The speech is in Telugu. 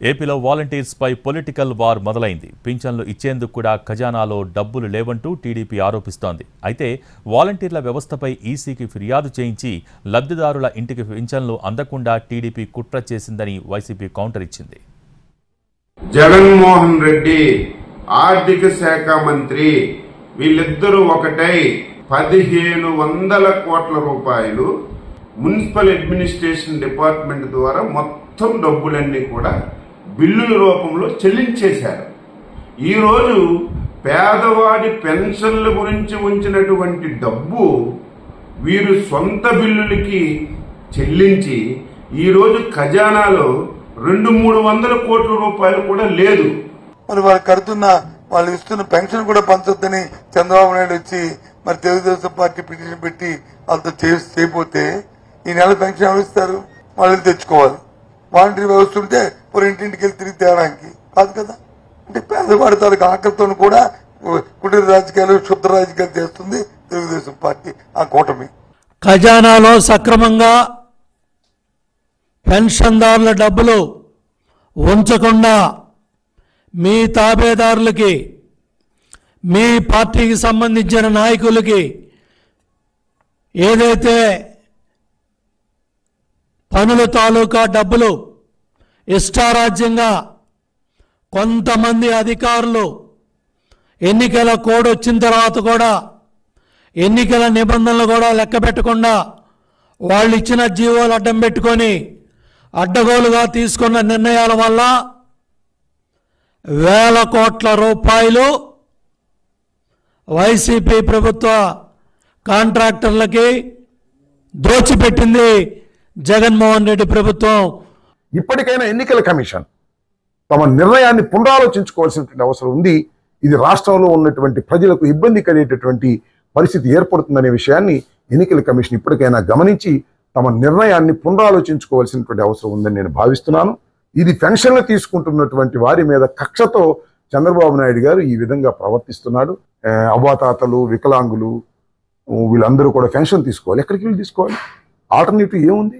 ఏపీలో వాలంటీర్స్పై పొలిటికల్ వార్ మొదలైంది. పింఛన్లు ఇచ్చేందుకు కూడా ఖజానాలో డబ్బులు లేవంటూ టీడీపీ ఆరోపిస్తోంది. అయితే వాలంటీర్ల వ్యవస్థపై ఈసీకి ఫిర్యాదు చేయించి లబ్ధిదారుల ఇంటికి పింఛన్లు అందకుండా టీడీపీ కుట్ర చేసిందని వైసీపీ కౌంటర్ ఇచ్చింది. జగన్మోహన్ రెడ్డి ఆర్థిక శాఖ మంత్రి వీళ్ళిద్దరూ ఒకటై పదిహేను వందల కోట్ల రూపాయలు మున్సిపల్ అడ్మినిస్ట్రేషన్ డిపార్ట్మెంట్ ద్వారా మొత్తం డబ్బులన్నీ కూడా బిల్లుల రూపంలో చెల్లించేశారు. ఈరోజు పేదవాడి పెన్షన్ల గురించి ఉంచినటువంటి డబ్బు వీరు సొంత బిల్లులకి చెల్లించి ఈరోజు ఖజానాలో రెండు మూడు వందల కోట్ల రూపాయలు కూడా లేదు. మరి వాళ్ళు కడుతున్న వాళ్ళు ఇస్తున్న పెన్షన్ కూడా పంచొద్దని చంద్రబాబు నాయుడు వచ్చి మరి తెలుగుదేశం పార్టీ పిటిషన్ పెట్టి వాళ్ళతో చేసి చేయపోతే ఈ నెల పెన్షన్ ఎవరు ఇస్తారు? వాళ్ళు తెచ్చుకోవాలి. వాలంటరీ వ్యవస్థ ఉంటే మరి ఇంటింటికి వెళ్ళి తిరిగి తేడానికి కాదు కదా? అంటే పేదవాడి తాలూకు ఆకలితో కూడా కుటీర రాజకీయాలు క్షుద్ర రాజకీయాలు చేస్తుంది తెలుగుదేశం పార్టీ ఆ కూటమి. ఖజానాలో సక్రమంగా పెన్షన్దారుల డబ్బులు ఉంచకుండా మీ తాబేదారులకి మీ పార్టీకి సంబంధించిన నాయకులకి ఏదైతే పనుల తాలూకా డబ్బులు ఇష్టారాజ్యంగా కొంతమంది అధికారులు ఎన్నికల కోడ్ వచ్చిన తర్వాత కూడా ఎన్నికల నిబంధనలు కూడా లెక్క పెట్టకుండా వాళ్ళు ఇచ్చిన జీవోలు అడ్డం పెట్టుకొని అడ్డగోలుగా తీసుకున్న నిర్ణయాల వల్ల వేల కోట్ల రూపాయలు వైసీపీ ప్రభుత్వ కాంట్రాక్టర్లకి దోచిపెట్టింది జగన్మోహన్ రెడ్డి ప్రభుత్వం. ఇప్పటికైనా ఎన్నికల కమిషన్ తమ నిర్ణయాన్ని పునరాలోచించుకోవాల్సినటువంటి అవసరం ఉంది. ఇది రాష్ట్రంలో ఉన్నటువంటి ప్రజలకు ఇబ్బంది కలిగేటటువంటి పరిస్థితి ఏర్పడుతుందనే విషయాన్ని ఎన్నికల కమిషన్ ఇప్పటికైనా గమనించి తమ నిర్ణయాన్ని పునరాలోచించుకోవాల్సినటువంటి అవసరం ఉందని నేను భావిస్తున్నాను. ఇది పెన్షన్లు తీసుకుంటున్నటువంటి వారి మీద కక్షతో చంద్రబాబు నాయుడు గారు ఈ విధంగా ప్రవర్తిస్తున్నాడు. అవ్వాతాతలు వికలాంగులు వీళ్ళందరూ కూడా పెన్షన్ తీసుకోవాలి. ఎక్కడికి వెళ్ళి తీసుకోవాలి? ఆల్టర్నేటివ్ ఏముంది?